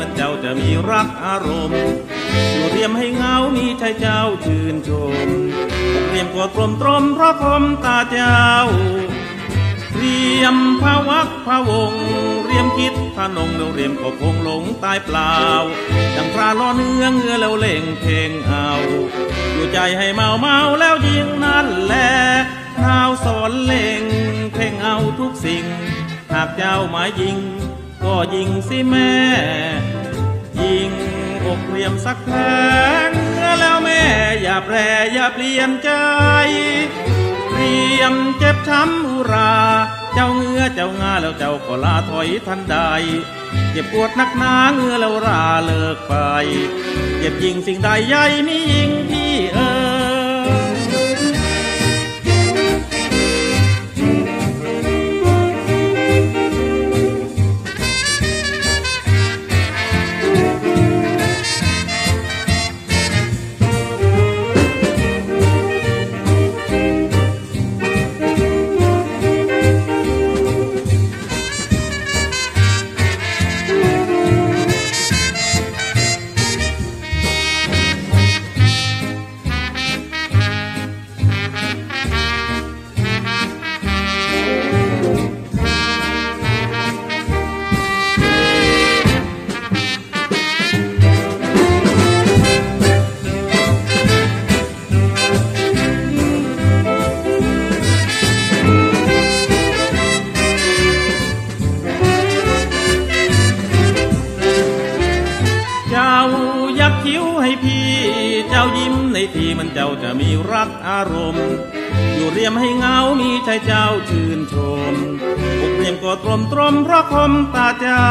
มันเจ้าจะมีรักอารมณ์อยู่เรียมให้เงามีชายเจ้าชื่นชมเรียมกดตรมตรมเพราะคมตาเจ้า เรียมพะวักพะวงเรียมคิดถ้านงเราเรียมก็คงหลงตายเปล่าดังพระล้อเนื้อเงือแล้วเล่งเพลงเอาอยู่ใจให้เมาเมาแล้วยิงนั่นแหละนาวสอนเล่งเพลงเอาทุกสิ่ง หากเจ้าหมายยิง ก็ยิงสิแม่ ยิงอกเรียมสักแผลเงือแล้วแม่ อย่าแปรอย่าเปลี่ยนใจเรียมเจ็บช้ำอุรา เจ้าเงือเจ้างาแล้วเจ้าก็ลาถอยทันใดเจ็บปวดนักหนาเงือแล้วราเลิกไป เจ็บยิงสิ่งใดใหญ่มียิงที จ้ายิ้มในทีมันเจ้าจะมีรักอารมณ์ อยู่เรียมให้เงามีใจเจ้าชื่นชมอกเรียมก็ตรมตรมเพราะคมตาเจ้า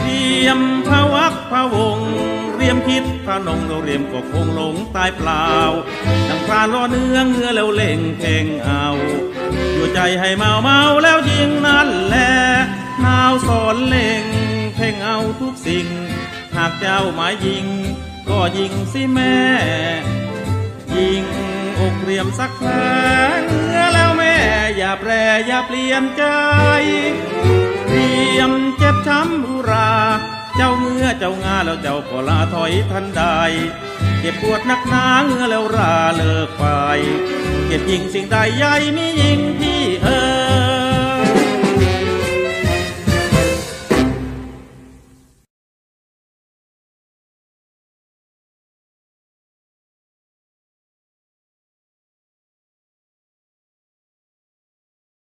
เรียมพะวักพะวงเรียมคิดพระนงเราเรียมก็คงหลงตายเปล่าดังพรานล้อเนื้อเงือแล้วเล่งเพลงเอาอยู่ใจให้เมาเมาแล้วยิงนั่นแหละนาวสอนเล่งเพลงเอาทุกสิ่ง หากเจ้าหมายยิง ก็ยิงสิแม่ ยิงอกเรียมสักแผลเงือแล้วแม่อย่าแปรอย่าเปลี่ยนใจเรียมเจ็บช้ำอุรา เจ้าเงือเจ้างาแล้วเจ้าก็ลาถอยทันใดเจ็บปวดนักหนาเงือแล้วราเลิกไป เก็บยิงสิ่งใดใหญ่มียิงที่เออ